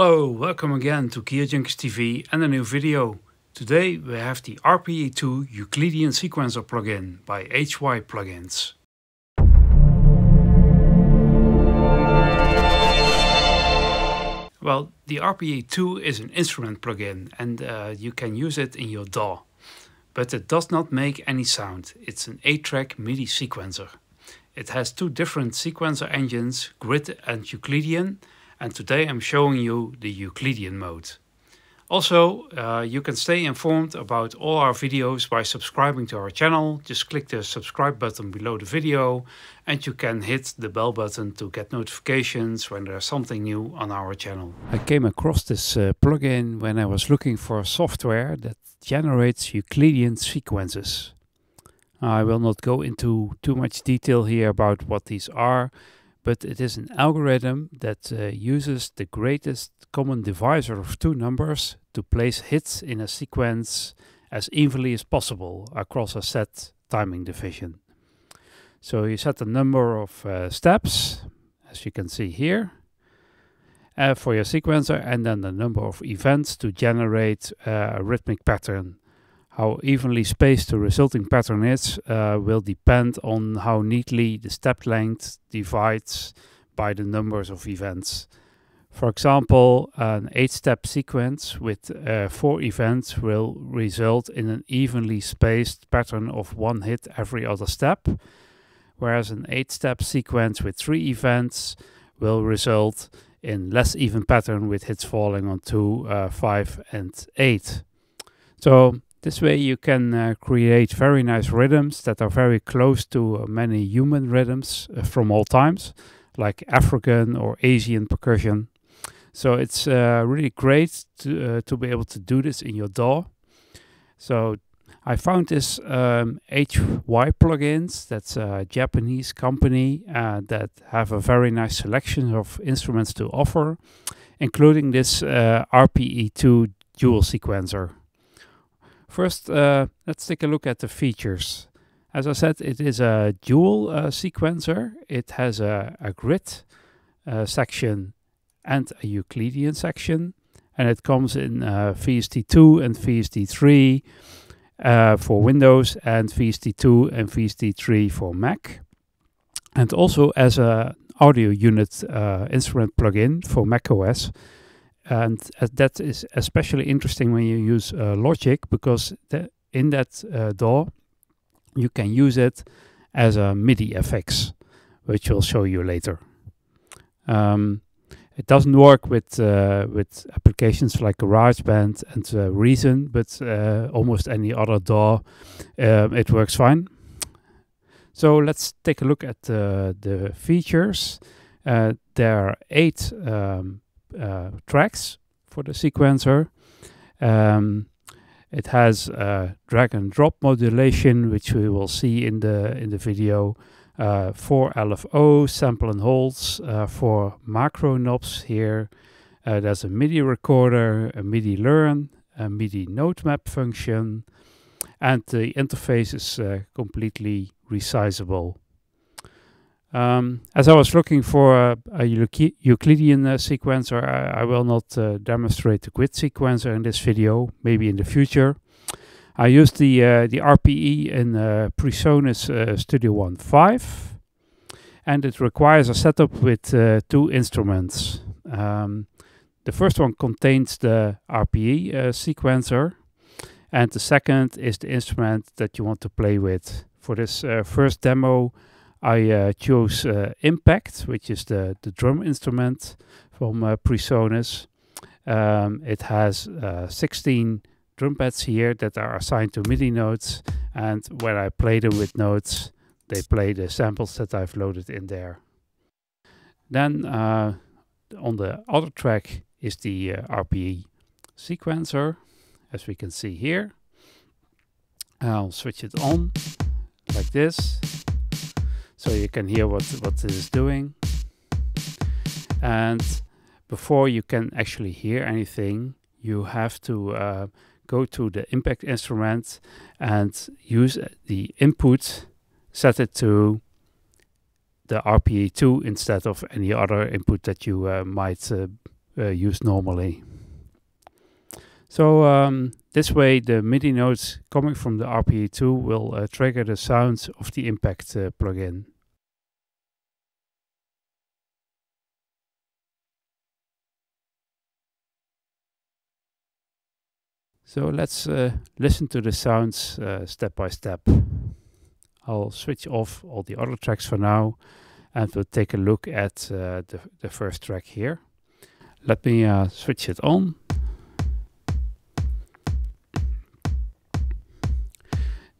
Hello, welcome again to Gearjunkies TV and a new video. Today we have the RPE2 Euclidean Sequencer plugin by HY Plugins. Well, the RPE2 is an instrument plugin and uh, you can use it in your DAW. But it does not make any sound, it's an 8-track MIDI sequencer. It has two different sequencer engines, Grid and Euclidean, and today I'm showing you the Euclidean mode. Also, uh, you can stay informed about all our videos by subscribing to our channel. Just click the subscribe button below the video and you can hit the bell button to get notifications when there's something new on our channel. I came across this uh, plugin when I was looking for software that generates Euclidean sequences. I will not go into too much detail here about what these are, but it is an algorithm that uh, uses the greatest common divisor of two numbers to place hits in a sequence as evenly as possible across a set timing division. So you set the number of uh, steps, as you can see here, uh, for your sequencer, and then the number of events to generate uh, a rhythmic pattern how evenly spaced the resulting pattern is uh, will depend on how neatly the step length divides by the numbers of events. For example, an 8-step sequence with uh, 4 events will result in an evenly spaced pattern of one hit every other step, whereas an 8-step sequence with 3 events will result in less even pattern with hits falling on 2, uh, 5 and 8. So this way you can uh, create very nice rhythms that are very close to uh, many human rhythms uh, from all times, like African or Asian percussion. So it's uh, really great to, uh, to be able to do this in your DAW. So I found this um, HY plugins, that's a Japanese company uh, that have a very nice selection of instruments to offer, including this RPE2 dual sequencer. First, uh, let's take a look at the features. As I said, it is a dual uh, sequencer. It has a, a grid uh, section and a Euclidean section. And it comes in uh, VST2 and VST3 uh, for Windows and VST2 and VST3 for Mac. And also as a audio unit uh, instrument plugin for macOS and uh, that is especially interesting when you use uh, Logic because in that uh, you can use it as a MIDI FX, which we'll show you later. Um, it doesn't work with uh, with applications like GarageBand and uh, Reason, but uh, almost any other DAW, um, it works fine. So let's take a look at the features. there are eight um, uh, tracks for the sequencer. Um, it has drag and drop modulation, which we will see in the in the video. Uh, for LFO, sample and holds, uh, for macro knobs here. Uh, there's a MIDI recorder, a MIDI learn, a MIDI note map function, and the interface is uh, completely resizable. Um, as I was looking for a, a Euclidean uh, sequencer, I, I, will not uh, demonstrate the grid sequencer in this video, maybe in the future. I used the uh, the RPE in uh, PreSonus uh, Studio One 5 and it requires a setup with uh, two instruments. Um, the first one contains the RPE sequencer and the second is the instrument that you want to play with. For this first demo, I uh, chose uh, Impact, which is the, the drum instrument from uh, PreSonus. Um, it has 16 drum pads here that are assigned to MIDI notes and when I play them with notes they play the samples that I've loaded in there. Then uh, on the other track is the uh, RPE sequencer as we can see here. I'll switch it on like this so you can hear what, what this is doing. And before you can actually hear anything, you have to uh, go to the impact instrument and use the input, set it to the RPE2 instead of any other input that you uh, might uh, uh, use normally. So um, this way the MIDI notes coming from the RPE2 will uh, trigger the sounds of the Impact uh, plugin. So let's uh, listen to the sounds uh, step by step. I'll switch off all the other tracks for now and we'll take a look at uh, the, the first track here. Let me uh, switch it on.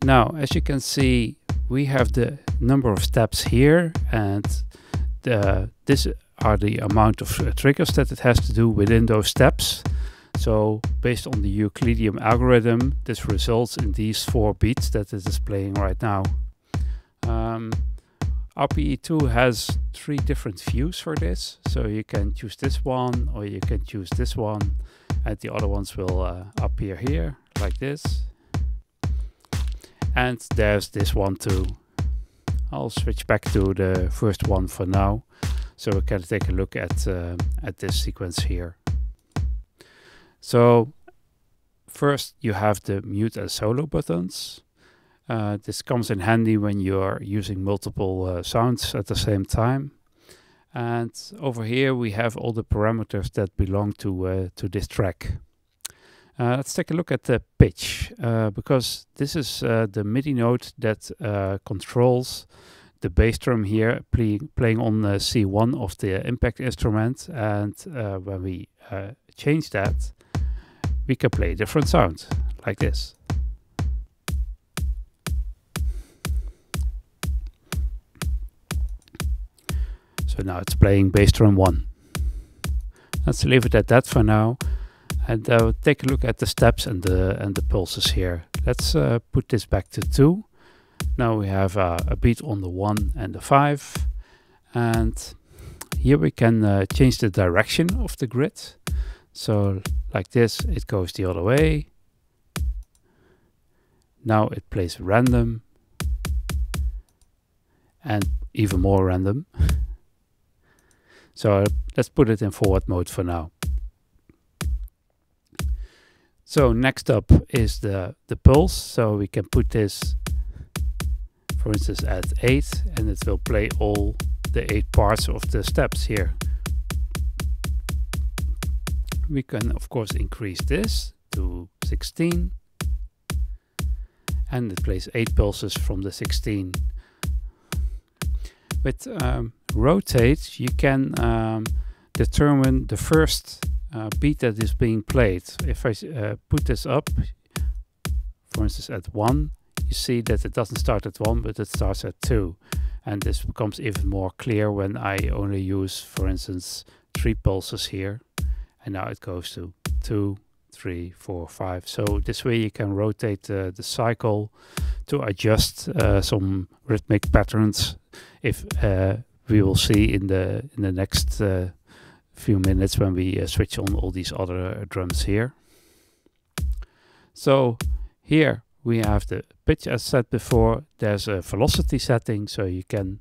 Now, as you can see, we have the number of steps here and the, this are the amount of uh, triggers that it has to do within those steps. So based on the Euclidean algorithm, this results in these four beats that it is playing right now. Um, RPE2 has three different views for this. So you can choose this one or you can choose this one and the other ones will uh, appear here like this. And there's this one too. I'll switch back to the first one for now. So we can take a look at, uh, at this sequence here. So first you have the mute and solo buttons. Uh, this comes in handy when you're using multiple uh, sounds at the same time. And over here we have all the parameters that belong to, uh, to this track. Uh, let's take a look at the pitch, uh, because this is uh, the MIDI note that controls the bass drum here play, playing on the C1 of the impact instrument. And when we change that, we can play different sound like this. So now it's playing bass drum 1. Let's leave it at that for now and uh, take a look at the steps and the and the pulses here. Let's uh, put this back to 2. Now we have uh, a beat on the 1 and the 5 and here we can uh, change the direction of the grid so like this, it goes the other way. Now it plays random and even more random. so let's put it in forward mode for now. So next up is the, the pulse. So we can put this, for instance, at 8 and it will play all the 8 parts of the steps here we can of course increase this to 16 and it plays 8 pulses from the 16 with um, rotate you can um, determine the first uh, beat that is being played if I uh, put this up for instance at 1 you see that it doesn't start at 1 but it starts at 2 and this becomes even more clear when I only use for instance 3 pulses here and now it goes to two, three, four, five. So this way you can rotate uh, the cycle to adjust uh, some rhythmic patterns. If uh, we will see in the in the next uh, few minutes when we uh, switch on all these other drums here. So here we have the pitch as said before. There's a velocity setting, so you can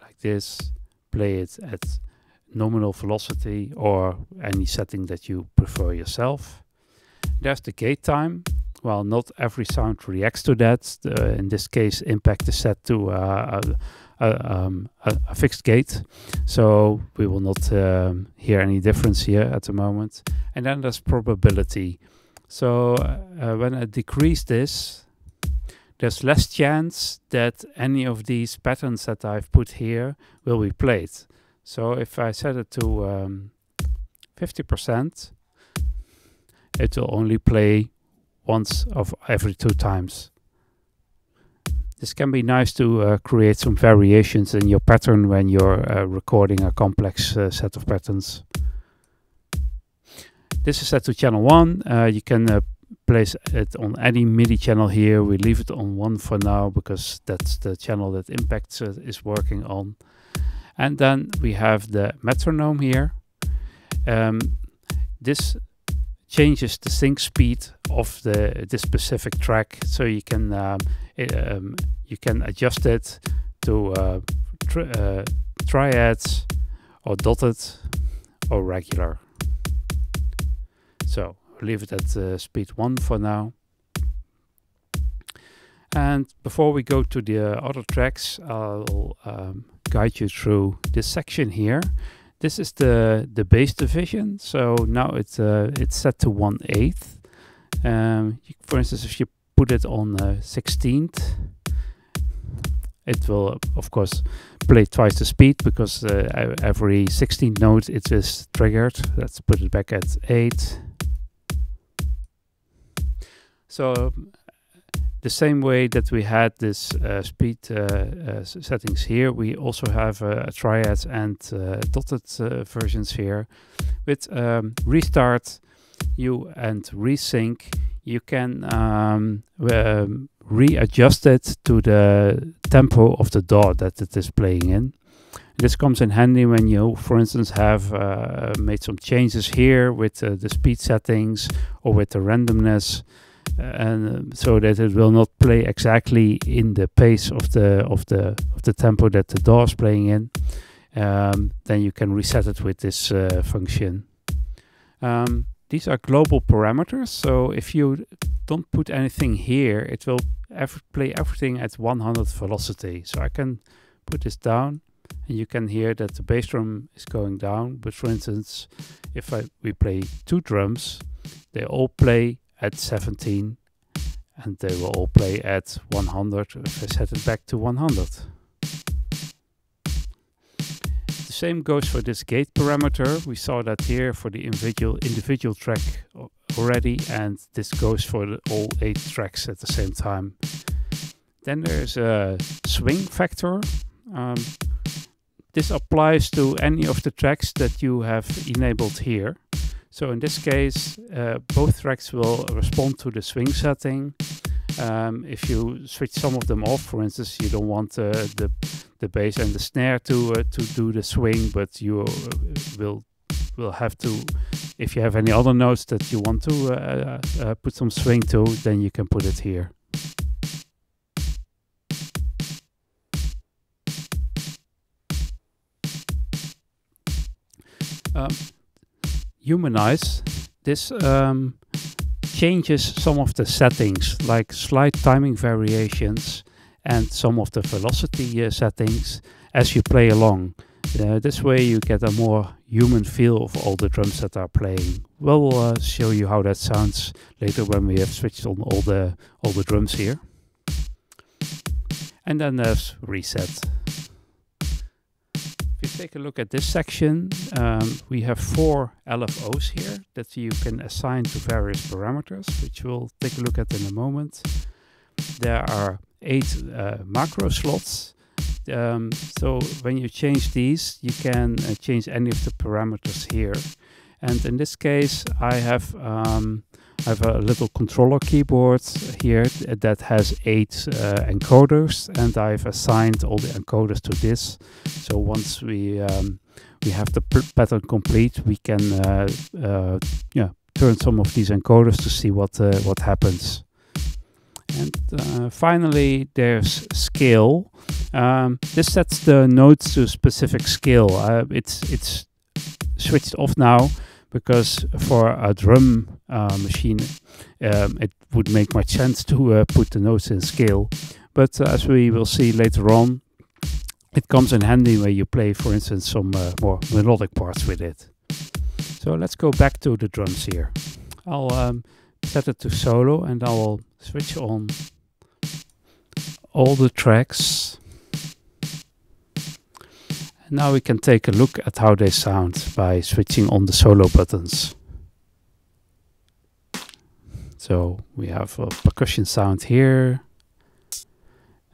like this play it at nominal velocity or any setting that you prefer yourself. There's the gate time. Well, not every sound reacts to that. Uh, in this case, impact is set to uh, a, um, a, a, fixed gate. So we will not um, hear any difference here at the moment. And then there's probability. So uh, when I decrease this, there's less chance that any of these patterns that I've put here will be played. So if I set it to um, 50%, it will only play once of every two times. This can be nice to uh, create some variations in your pattern when you're uh, recording a complex uh, set of patterns. This is set to channel 1. Uh, you can uh, place it on any MIDI channel here. We leave it on 1 for now because that's the channel that Impact uh, is working on. And then we have the metronome here. Um, this changes the sync speed of the this specific track, so you can um, it, um, you can adjust it to uh, tri uh, triads or dotted or regular. So leave it at uh, speed 1 for now. And before we go to the uh, other tracks, I'll um, guide you through this section here. This is the the base division. So now it's uh, it's set to one eighth. Um, for instance, if you put it on uh, 16th, it will of course play twice the speed because uh, every 16th note it is triggered. Let's put it back at 8. So the same way that we had this uh, speed uh, uh, settings here, we also have uh, triads and uh, dotted uh, versions here. With um, restart you and resync, you can um, um, readjust it to the tempo of the DAW that it is playing in. This comes in handy when you, for instance, have made some changes here with the speed settings or with the randomness and um, so that it will not play exactly in the pace of the of the of the tempo that the DAW is playing in. Um, then you can reset it with this uh, function. Um, these are global parameters, so if you don't put anything here, it will ev play everything at 100 velocity. So I can put this down, and you can hear that the bass drum is going down. But for instance, if I, we play two drums, they all play at 17 and they will all play at 100 if I set it back to 100. Same goes for this gate parameter. We saw that here for the individual individual track already and this goes for the, all eight tracks at the same time. Then there's a swing factor. Um, this applies to any of the tracks that you have enabled here. So in this case, uh, both tracks will respond to the swing setting. Um, if you switch some of them off, for instance, you don't want uh, the the bass and the snare to uh, to do the swing, but you uh, will will have to. If you have any other notes that you want to uh, uh, put some swing to, then you can put it here. Um, humanize, this um, changes some of the settings, like slight timing variations and some of the velocity uh, settings as you play along. Uh, this way you get a more human feel of all the drums that are playing. We'll uh, show you how that sounds later when we have switched on all the all the drums here. And then there's reset. Take a look at this section, um, we have four LFOs here that you can assign to various parameters, which we'll take a look at in a moment. There are eight uh, macro slots. Um, so when you change these, you can uh, change any of the parameters here. And in this case, I have um, I have a little controller keyboard here that has eight uh, encoders and I've assigned all the encoders to this. So once we um, we have the pattern complete, we can uh, uh, yeah, turn some of these encoders to see what uh, what happens. And uh, finally, there's scale. Um, this sets the notes to a specific scale. Uh, it's it's switched off now because for a drum machine um, it would make much sense to uh, put the notes in scale. But uh, as we will see later on it comes in handy when you play for instance some uh, more melodic parts with it. So let's go back to the drums here. I'll um, set it to solo and I will switch on all the tracks. And now we can take a look at how they sound by switching on the solo buttons. So we have a percussion sound here,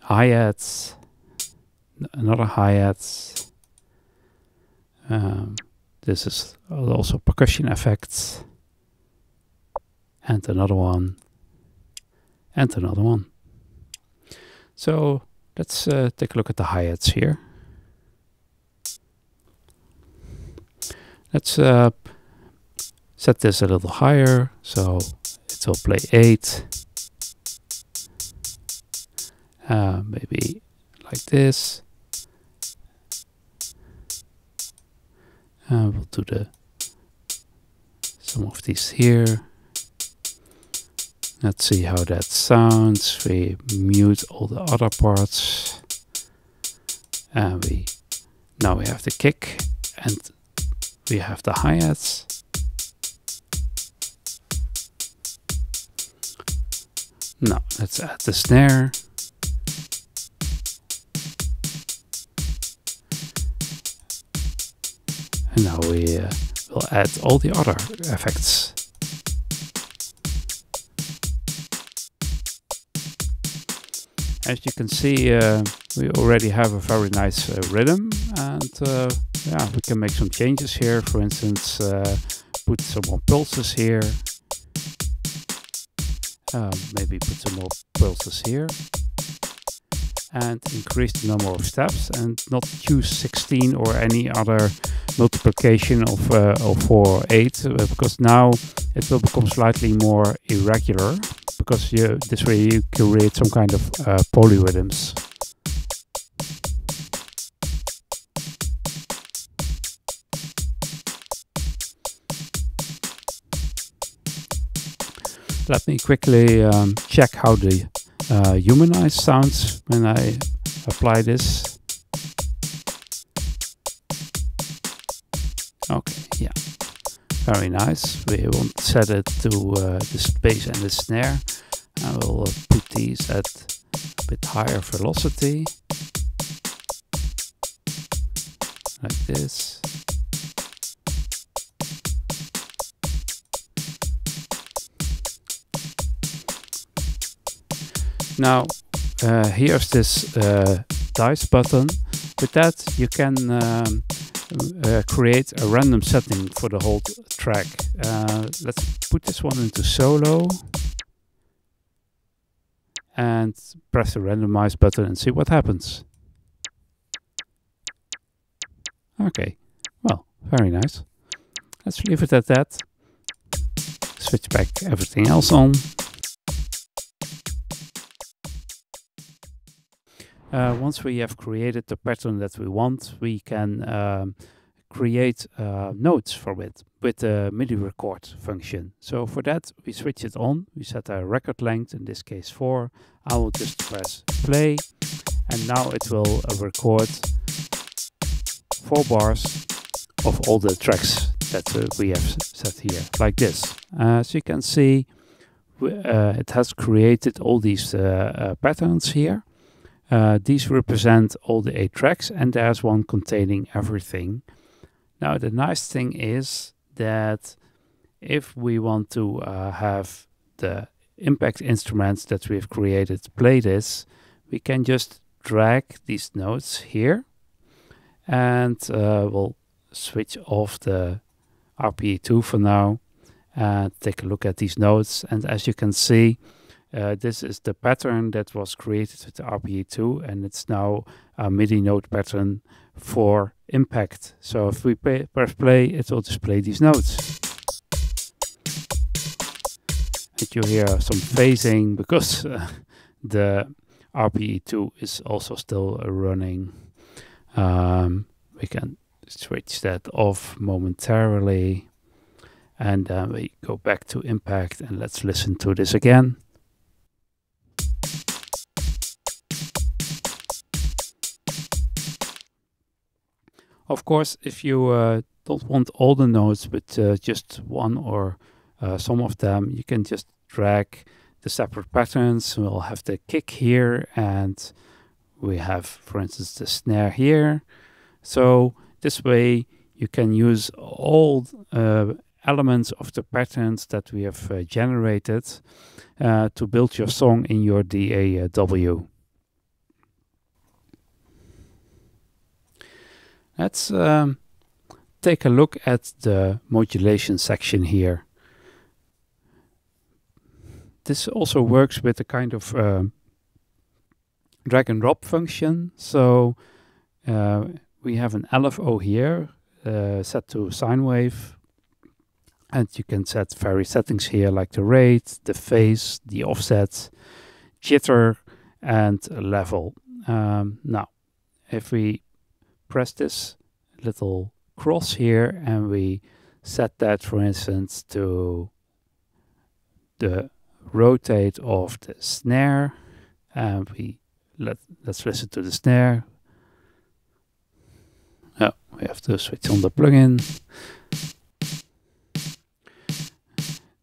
hi-hats, another hi-hats. Um, this is also percussion effects. And another one. And another one. So let's uh, take a look at the hi-hats here. Let's uh, set this a little higher, so will play 8. Uh, maybe like this. Uh, we'll do the some of these here. Let's see how that sounds. We mute all the other parts. And we now we have the kick and we have the hi-hats. Now let's add the snare. And now we uh, will add all the other effects. As you can see, uh, we already have a very nice uh, rhythm and uh, yeah, we can make some changes here. For instance, uh, put some more pulses here. Um, maybe put some more pulses here and increase the number of steps and not choose 16 or any other multiplication of, uh, of 4 or 8 uh, because now it will become slightly more irregular because you, this way you create some kind of uh, polyrhythms. Let me quickly um, check how the uh, sounds when I apply this. Okay, yeah, very nice. We won't set it to uh, the bass and the snare. I will put these at a bit higher velocity, like this. Now, uh, here's this uh, dice button. With that, you can um, uh, create a random setting for the whole track. Uh, let's put this one into solo and press the randomize button and see what happens. Okay, well, very nice. Let's leave it at that. Switch back everything else on. Uh, once we have created the pattern that we want, we can um, create uh, notes for it with the MIDI record function. So for that, we switch it on. We set a record length, in this case 4. I will just press play and now it will uh, record 4 bars of all the tracks that uh, we have set here, like this. As you can see, uh, it has created all these uh, patterns here. Uh, these represent all the eight tracks and there's one containing everything. Now the nice thing is that if we want to uh, have the impact instruments that we've created play this, we can just drag these notes here and uh, we'll switch off the RPE2 for now and take a look at these notes and as you can see uh, this is the pattern that was created with the RPE2 and it's now a MIDI note pattern for impact. So if we pay, press play, it will display these notes. And you hear some phasing because uh, the RPE2 is also still running. Um, we can switch that off momentarily and then we go back to impact and let's listen to this again. Of course, if you uh, don't want all the notes, but uh, just one or uh, some of them, you can just drag the separate patterns. We'll have the kick here and we have, for instance, the snare here. So this way you can use all uh, elements of the patterns that we have uh, generated uh, to build your song in your DAW. Let's um, take a look at the modulation section here. This also works with a kind of um, drag and drop function. So uh, we have an LFO here uh, set to sine wave. And you can set various settings here like the rate, the phase, the offset, jitter, and level. Um, now, if we press this little cross here and we set that, for instance, to the rotate of the snare. And we let let's listen to the snare. Oh, we have to switch on the plugin.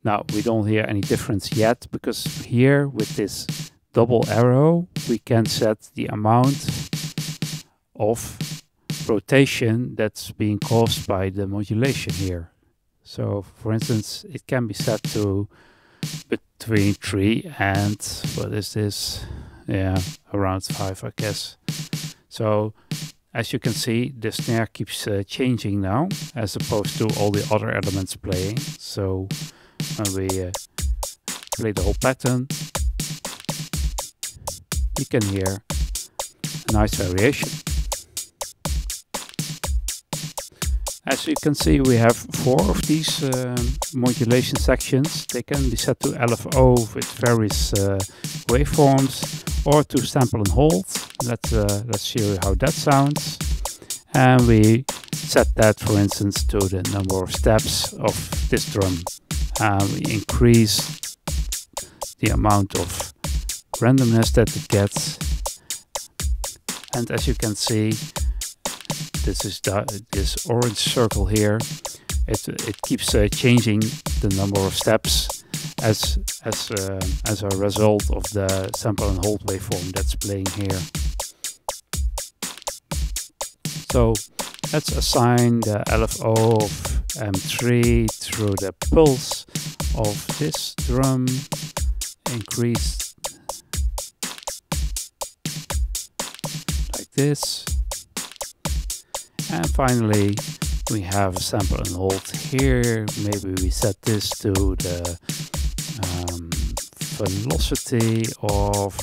Now we don't hear any difference yet because here with this double arrow we can set the amount of rotation that's being caused by the modulation here. So for instance, it can be set to between 3 and, what is this? Yeah, around 5 I guess. So as you can see, the snare keeps uh, changing now, as opposed to all the other elements playing. So when we uh, play the whole pattern, you can hear a nice variation. As you can see, we have four of these uh, modulation sections. They can be set to LFO with various uh, waveforms or to sample and hold. Let's, uh, let's show you how that sounds. And we set that, for instance, to the number of steps of this drum. And we increase the amount of randomness that it gets. And as you can see, this is this orange circle here. It it keeps uh, changing the number of steps as as uh, as a result of the sample and hold waveform that's playing here. So let's assign the LFO of M3 through the pulse of this drum. Increase like this. And finally, we have a sample and hold here. Maybe we set this to the um, velocity of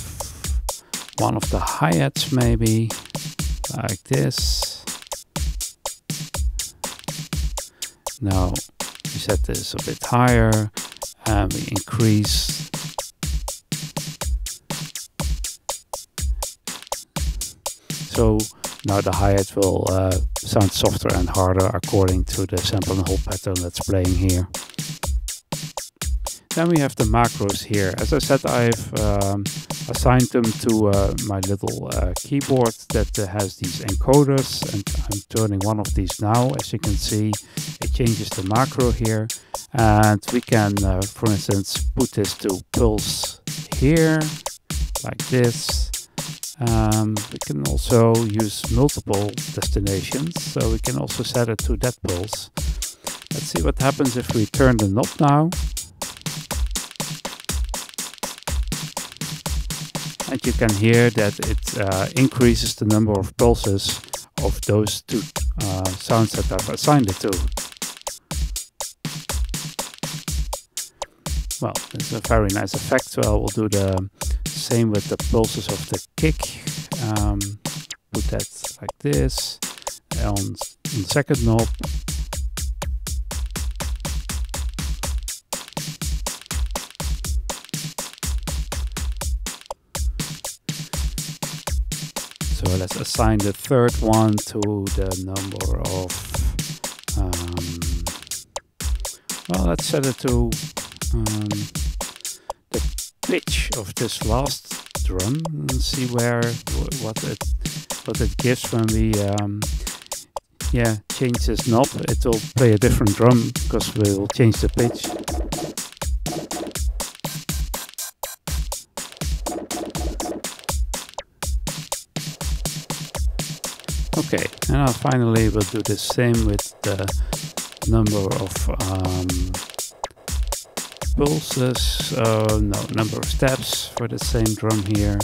one of the hi-hats maybe, like this. Now we set this a bit higher and we increase so now the hi-hat will uh, sound softer and harder according to the sample and hold pattern that's playing here. Then we have the macros here. As I said, I've um, assigned them to uh, my little uh, keyboard that uh, has these encoders and I'm turning one of these now. As you can see, it changes the macro here and we can, uh, for instance, put this to pulse here like this um, we can also use multiple destinations, so we can also set it to that pulse. Let's see what happens if we turn the knob now. And you can hear that it uh, increases the number of pulses of those two uh, sounds that I've assigned it to. Well, it's a very nice effect, so I will do the same with the pulses of the kick. Um, put that like this on, on the second knob. So let's assign the third one to the number of, um, well, let's set it to um, pitch of this last drum and see where what it what it gives when we um, yeah change this knob. It will play a different drum because we will change the pitch. Okay and now finally we'll do the same with the number of um, pulses, uh, no, number of steps for the same drum here.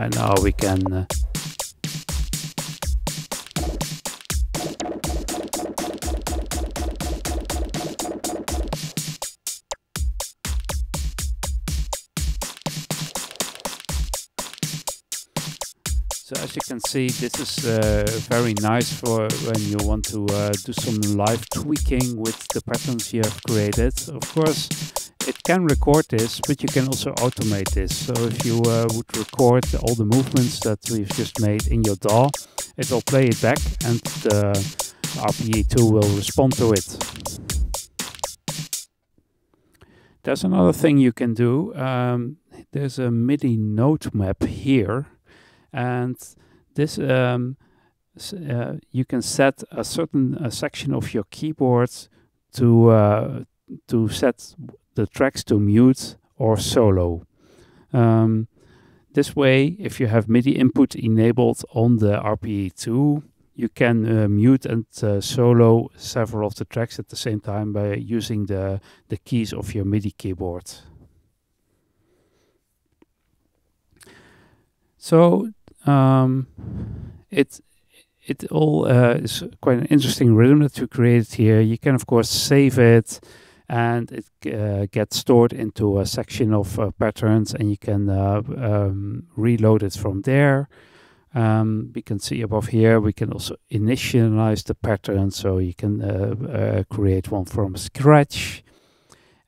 And now we can can see, this is uh, very nice for when you want to uh, do some live tweaking with the patterns you have created. Of course, it can record this, but you can also automate this. So if you uh, would record all the movements that we've just made in your DAW, it will play it back and the RPE2 will respond to it. There's another thing you can do. Um, there's a MIDI note map here, and this um, uh, you can set a certain uh, section of your keyboard to uh, to set the tracks to mute or solo. Um, this way, if you have MIDI input enabled on the RPE2, you can uh, mute and uh, solo several of the tracks at the same time by using the, the keys of your MIDI keyboard. So um, it it all uh, is quite an interesting rhythm that we created here. You can of course save it and it uh, gets stored into a section of uh, patterns and you can uh, um, reload it from there. Um, we can see above here, we can also initialize the pattern so you can uh, uh, create one from scratch.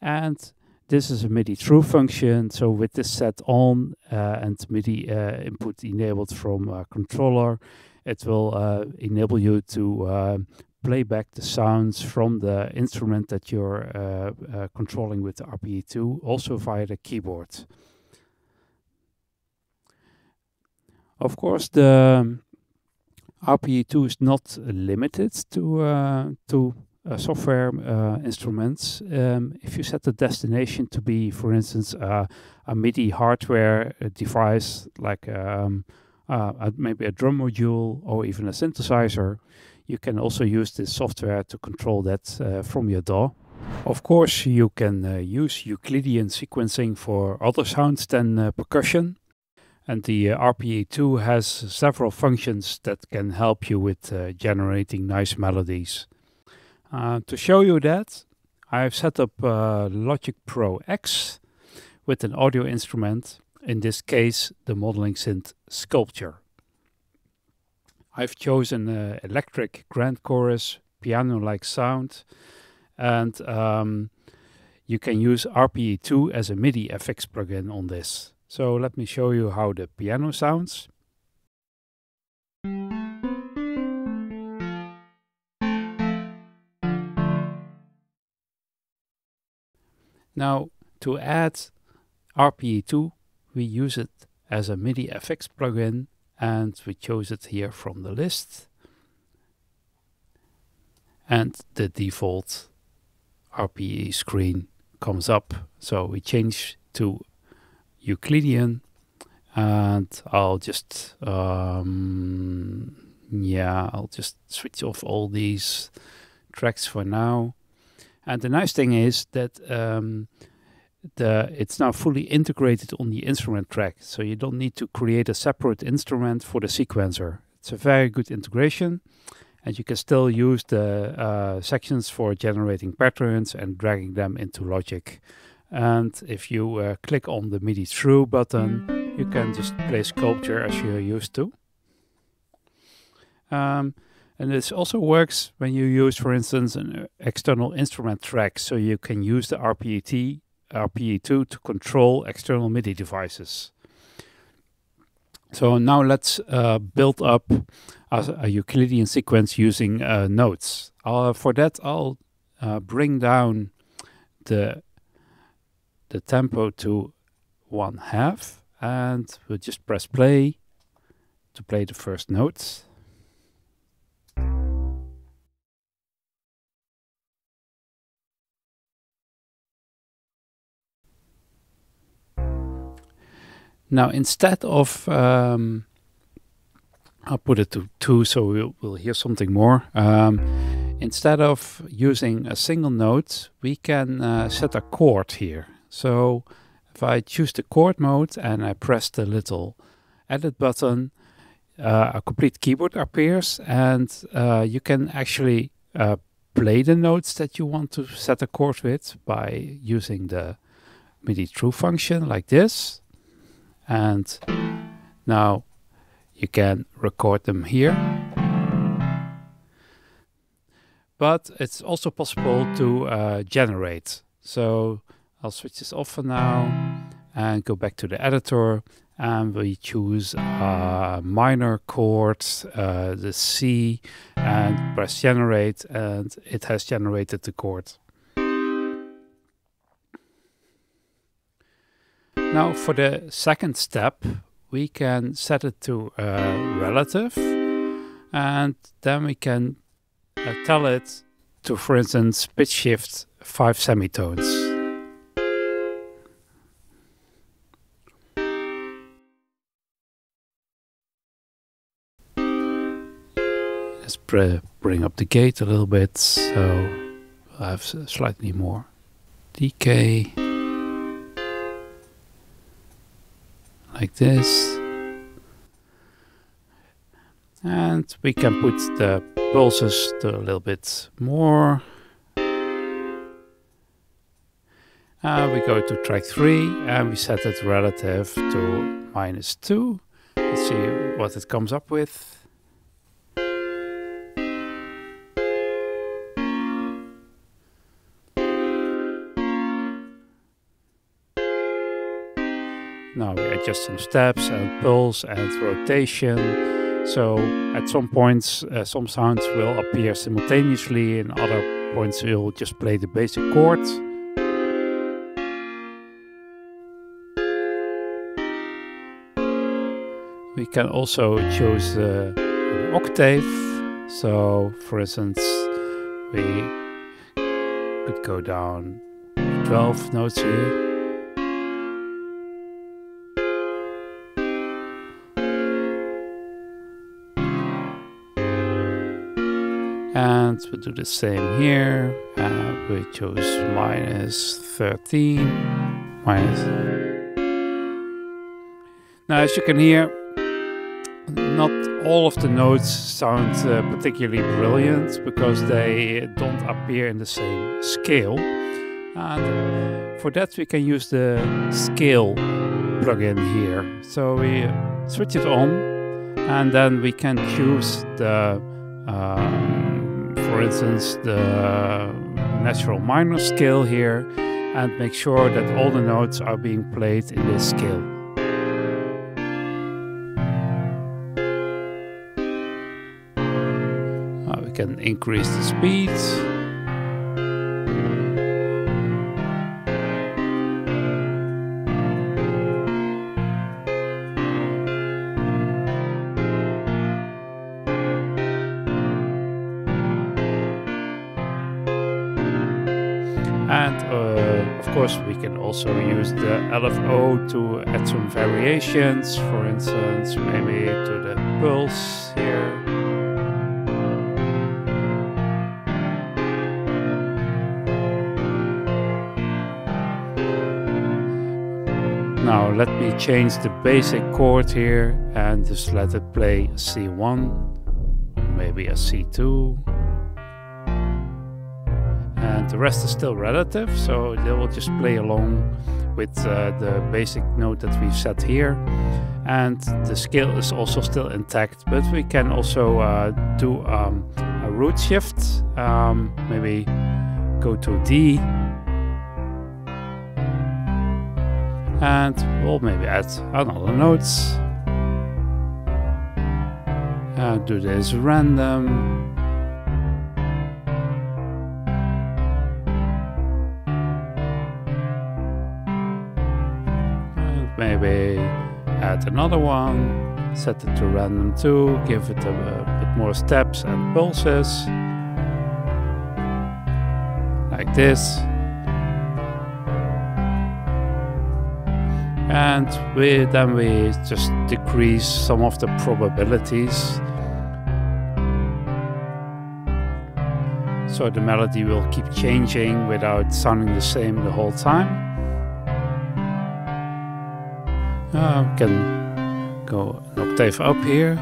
And this is a MIDI through function. So with this set on uh, and MIDI input enabled from a controller, it will enable you to play back the sounds from the instrument that you're uh, uh, controlling with the RPE2, also via the keyboard. Of course, the RPE2 is not limited to uh, to uh, software uh, instruments. Um, if you set the destination to be, for instance, a MIDI hardware device like um, uh, maybe a drum module or even a synthesizer, you can also use this software to control that uh, from your DAW. Of course, you can uh, use Euclidean sequencing for other sounds than uh, percussion. And the uh, RPE2 has several functions that can help you with uh, generating nice melodies. Uh, to show you that, I've set up Logic Pro X with an audio instrument, in this case the modeling synth Sculpture. I've chosen uh, electric grand chorus, piano-like sound, and um, you can use RPE2 as a MIDI FX plugin on this. So let me show you how the piano sounds. Now, to add RPE2, we use it as a MIDI FX plugin and we chose it here from the list. And the default RPE screen comes up. So we change to Euclidean and I'll just um, yeah I'll just switch off all these tracks for now and the nice thing is that um, the it's now fully integrated on the instrument track, so you don't need to create a separate instrument for the sequencer. It's a very good integration, and you can still use the uh, sections for generating patterns and dragging them into Logic. And if you uh, click on the MIDI through button, you can just play sculpture as you're used to. Um, and this also works when you use, for instance, an external instrument track. So you can use the RPET RPE2 to control external MIDI devices. So now let's uh, build up a, a, Euclidean sequence using uh, notes. Uh, for that, I'll uh, bring down the the tempo to one half, and we'll just press play to play the first notes. Now, instead of, um, I'll put it to two so we'll, we'll hear something more. Um, instead of using a single note, we can uh, set a chord here. So if I choose the chord mode and I press the little edit button, uh, a complete keyboard appears and uh, you can actually uh, play the notes that you want to set a chord with by using the MIDI through function like this and now you can record them here. But it's also possible to uh, generate. So I'll switch this off for now and go back to the editor. And we choose a minor chord, uh, the C, and press generate, and it has generated the chord. Now for the second step, we can set it to a relative, and then we can uh, tell it to, for instance, pitch shift five semitones. Let's bring up the gate a little bit so I have slightly more decay. Like this. And we can put the pulses to a little bit more. We go to track 3 and we set it relative to minus 2. Let's see what it comes up with. Now we adjust some steps and pulse and rotation. So at some points, uh, some sounds will appear simultaneously, in other points you'll just play the basic chord. We can also choose uh, an octave. So for instance, we could go down 12 notes here. And we do the same here and we choose minus 13 minus. Now as you can hear not all of the notes sound uh, particularly brilliant because they don't appear in the same scale. And for that we can use the scale plugin here. So we switch it on and then we can choose the um, for instance, the natural minor scale here and make sure that all the notes are being played in this scale. We can increase the speed. And uh, of course, we can also use the LFO to add some variations. For instance, maybe to the pulse here. Now let me change the basic chord here and just let it play C1, maybe a C2 the rest is still relative so they will just play along with uh, the basic note that we've set here. And the scale is also still intact but we can also uh, do um, a root shift um, maybe go to D. And we'll maybe add another note uh, do this random maybe add another one, set it to random 2, give it a, a bit more steps and pulses, like this. And we, then we just decrease some of the probabilities. So the melody will keep changing without sounding the same the whole time. Uh, can go an octave up here.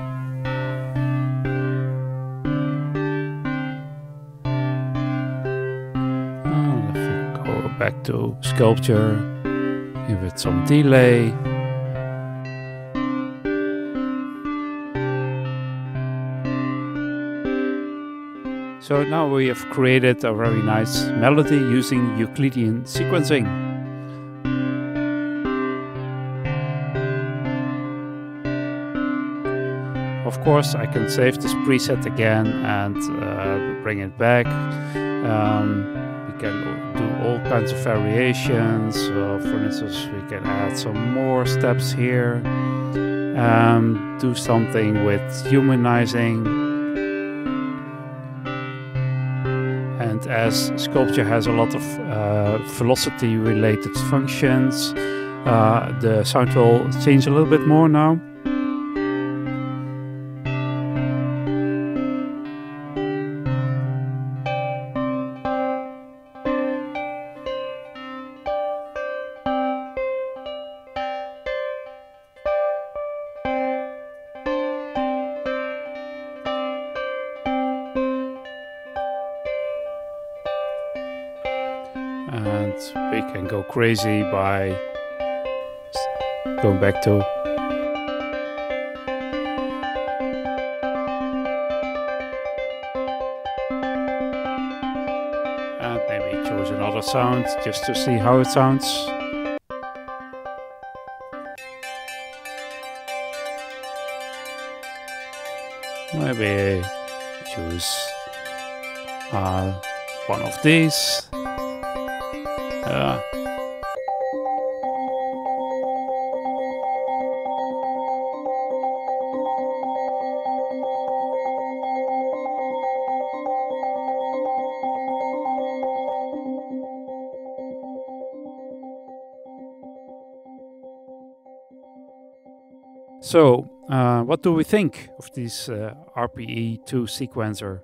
Uh, go back to sculpture, give it some delay. So now we have created a very nice melody using Euclidean sequencing. Course, I can save this preset again and uh, bring it back. Um, we can do all kinds of variations. Uh, for instance, we can add some more steps here. Um, do something with humanizing. And as sculpture has a lot of uh, velocity related functions, uh, the sound will change a little bit more now. Crazy by going back to and maybe choose another sound just to see how it sounds maybe choose uh, one of these yeah. So, uh, what do we think of this uh, RPE2 sequencer?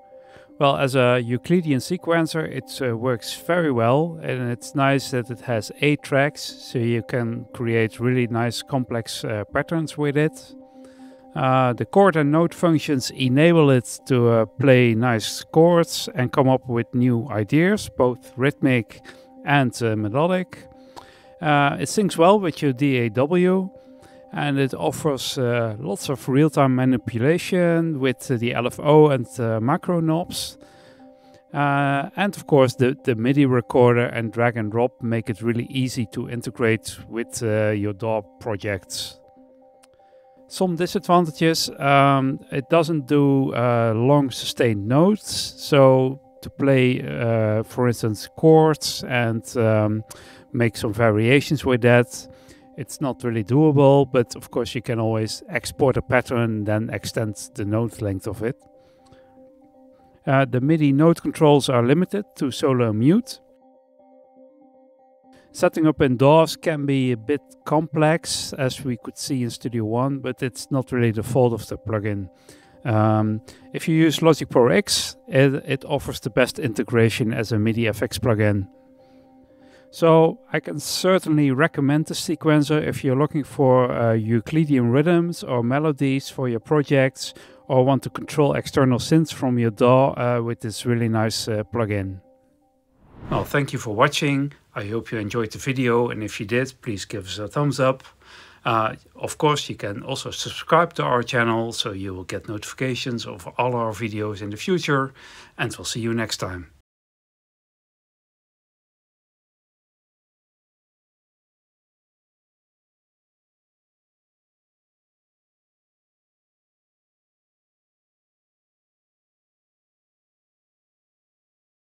Well, as a Euclidean sequencer, it uh, works very well, and it's nice that it has eight tracks, so you can create really nice complex uh, patterns with it. Uh, the chord and note functions enable it to uh, play nice chords and come up with new ideas, both rhythmic and melodic. It syncs well with your DAW, and it offers uh, lots of real-time manipulation with uh, the LFO and uh, macro knobs. Uh, and of course the, the MIDI recorder and drag and drop make it really easy to integrate with uh, your DAW projects. Some disadvantages, um, it doesn't do uh, long sustained notes, so to play for instance chords and um, make some variations with that it's not really doable, but of course you can always export a pattern and then extend the note length of it. Uh, the MIDI note controls are limited to solo and mute. Setting up in DAWs can be a bit complex, as we could see in Studio One, but it's not really the fault of the plugin. Um, if you use Logic Pro X, it, it offers the best integration as a MIDI FX plugin. So I can certainly recommend the sequencer if you're looking for uh, Euclidean rhythms or melodies for your projects or want to control external synths from your DAW uh, with this really nice uh, plugin. Well, thank you for watching. I hope you enjoyed the video and if you did, please give us a thumbs up. Uh, of course, you can also subscribe to our channel so you will get notifications of all our videos in the future and we'll see you next time.